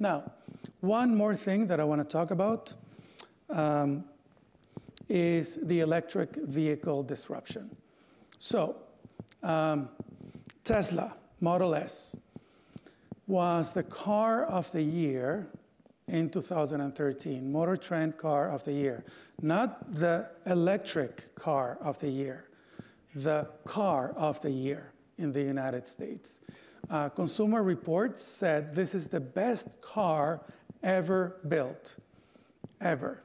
Now, one more thing that I want to talk about um, is the electric vehicle disruption. So, um, Tesla Model S was the car of the year in 2013, Motor Trend Car of the Year. Not the electric car of the year, the car of the year in the United States. Uh, Consumer Reports said this is the best car ever built, ever.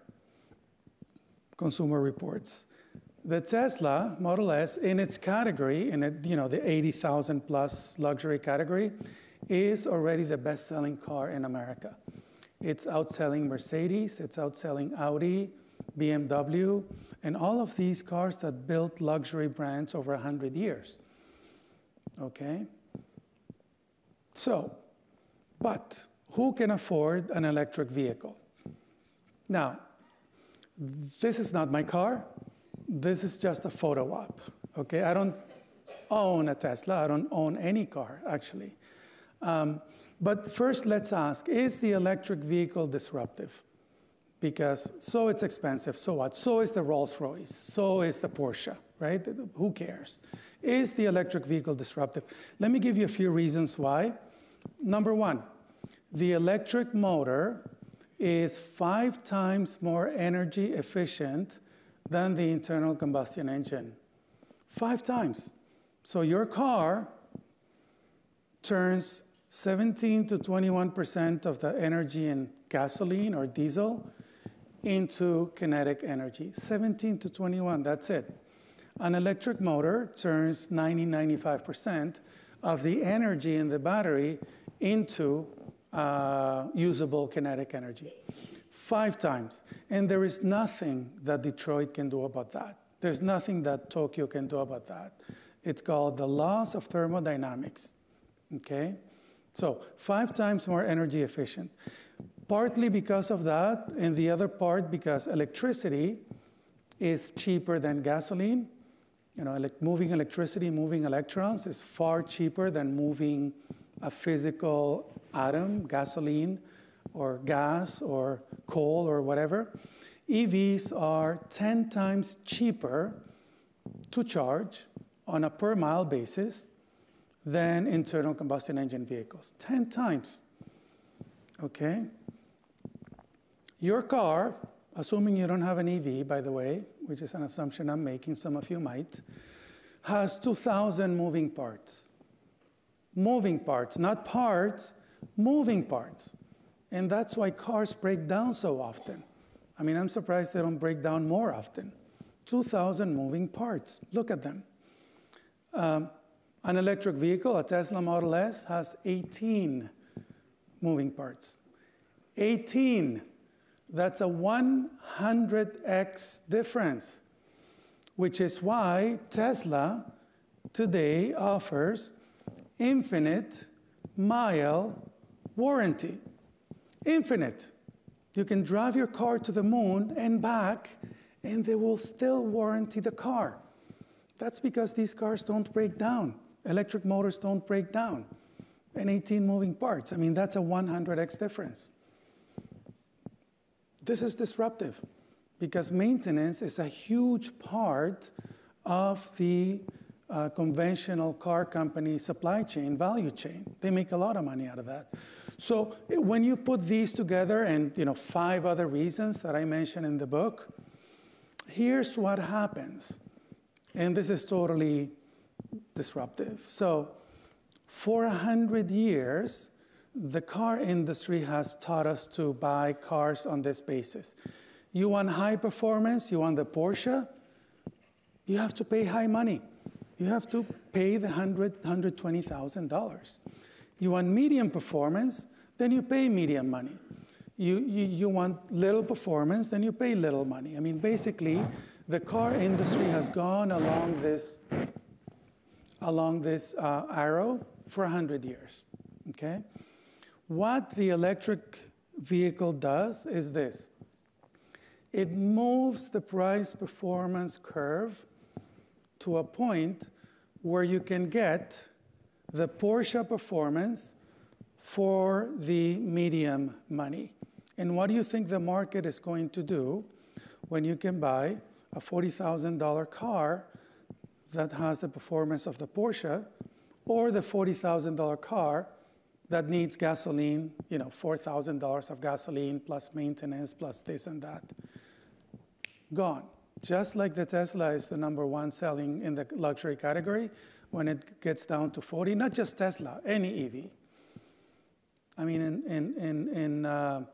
Consumer Reports. The Tesla Model S, in its category, in you know the 80,000 plus luxury category, is already the best-selling car in America. It's outselling Mercedes, it's outselling Audi, BMW, and all of these cars that built luxury brands over 100 years. Okay? So, but who can afford an electric vehicle? Now, this is not my car. This is just a photo op. Okay, I don't own a Tesla. I don't own any car, actually. Um, but first, let's ask is the electric vehicle disruptive? Because so it's expensive, so what? So is the Rolls Royce, so is the Porsche, right? Who cares? Is the electric vehicle disruptive? Let me give you a few reasons why. Number one, the electric motor is five times more energy efficient than the internal combustion engine. Five times. So your car turns 17 to 21% of the energy in gasoline or diesel into kinetic energy. 17 to 21, that's it. An electric motor turns 90, 95% of the energy in the battery into uh, usable kinetic energy. Five times. And there is nothing that Detroit can do about that. There's nothing that Tokyo can do about that. It's called the laws of thermodynamics. Okay? So, five times more energy efficient. Partly because of that, and the other part because electricity is cheaper than gasoline. You know, like moving electricity, moving electrons is far cheaper than moving a physical atom, gasoline, or gas, or coal, or whatever. EVs are 10 times cheaper to charge on a per mile basis than internal combustion engine vehicles. 10 times. Okay? Your car, assuming you don't have an EV, by the way, which is an assumption I'm making, some of you might, has 2,000 moving parts moving parts, not parts, moving parts. And that's why cars break down so often. I mean, I'm surprised they don't break down more often. 2,000 moving parts. Look at them. Um, an electric vehicle, a Tesla Model S, has 18 moving parts. 18. That's a 100x difference, which is why Tesla today offers infinite mile warranty. Infinite. You can drive your car to the moon and back, and they will still warranty the car. That's because these cars don't break down. Electric motors don't break down. And 18 moving parts. I mean, that's a 100x difference. This is disruptive because maintenance is a huge part of the uh, conventional car company supply chain, value chain. They make a lot of money out of that. So when you put these together and you know five other reasons that I mentioned in the book, here's what happens. And this is totally disruptive. So for a hundred years, the car industry has taught us to buy cars on this basis. You want high performance, you want the Porsche, you have to pay high money you have to pay the $100,000, $120,000. You want medium performance, then you pay medium money. You, you, you want little performance, then you pay little money. I mean, basically, the car industry has gone along this, along this uh, arrow for 100 years, okay? What the electric vehicle does is this. It moves the price performance curve to a point where you can get the Porsche performance for the medium money. And what do you think the market is going to do when you can buy a $40,000 car that has the performance of the Porsche or the $40,000 car that needs gasoline, you know, $4,000 of gasoline plus maintenance plus this and that? Gone. Just like the Tesla is the number one selling in the luxury category, when it gets down to 40, not just Tesla, any EV. I mean, in, in, in, in, uh,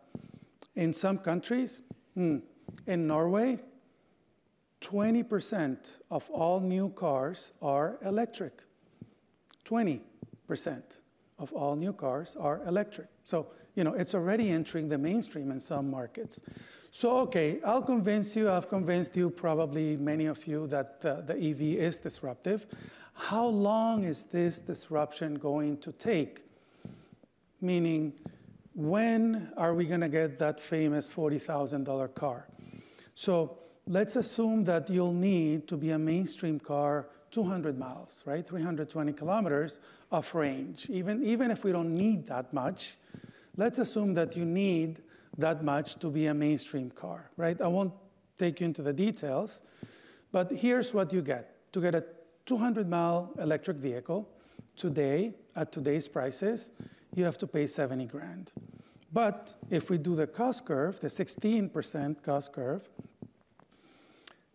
in some countries, hmm, in Norway, 20% of all new cars are electric. 20% of all new cars are electric. So, you know, it's already entering the mainstream in some markets. So, okay, I'll convince you, I've convinced you, probably many of you, that uh, the, the EV is disruptive. How long is this disruption going to take? Meaning, when are we going to get that famous $40,000 car? So let's assume that you'll need to be a mainstream car 200 miles, right? 320 kilometers of range. Even, even if we don't need that much, let's assume that you need that much to be a mainstream car, right? I won't take you into the details, but here's what you get. To get a 200 mile electric vehicle today, at today's prices, you have to pay 70 grand. But if we do the cost curve, the 16% cost curve,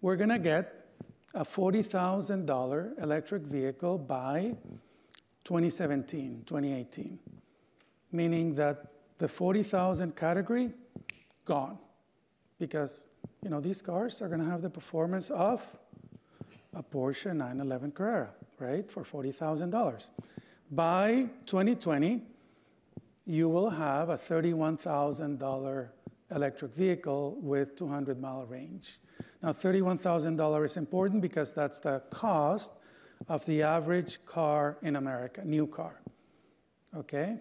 we're going to get a $40,000 electric vehicle by 2017, 2018, meaning that the 40,000 category gone because you know these cars are going to have the performance of a Porsche 911 Carrera, right, for $40,000. By 2020, you will have a $31,000 electric vehicle with 200 mile range. Now, $31,000 is important because that's the cost of the average car in America, new car. Okay?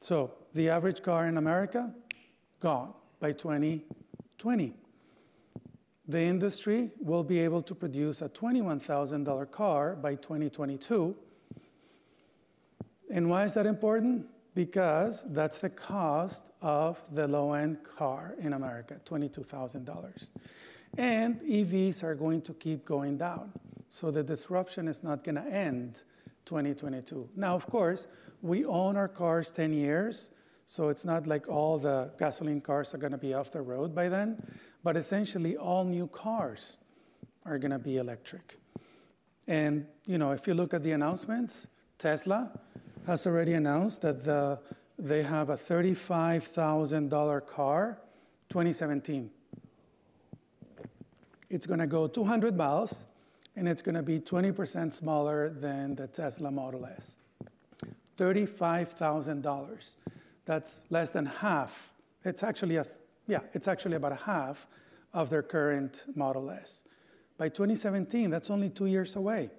So, the average car in America, gone by 2020. The industry will be able to produce a $21,000 car by 2022. And why is that important? Because that's the cost of the low end car in America, $22,000. And EVs are going to keep going down. So the disruption is not going to end 2022. Now, of course, we own our cars 10 years, so it's not like all the gasoline cars are going to be off the road by then, but essentially all new cars are going to be electric. And you know, if you look at the announcements, Tesla has already announced that the, they have a $35,000 car 2017 it's going to go 200 miles, and it's going to be 20% smaller than the Tesla Model S. $35,000. That's less than half. It's actually a, yeah, it's actually about a half of their current Model S. By 2017, that's only two years away.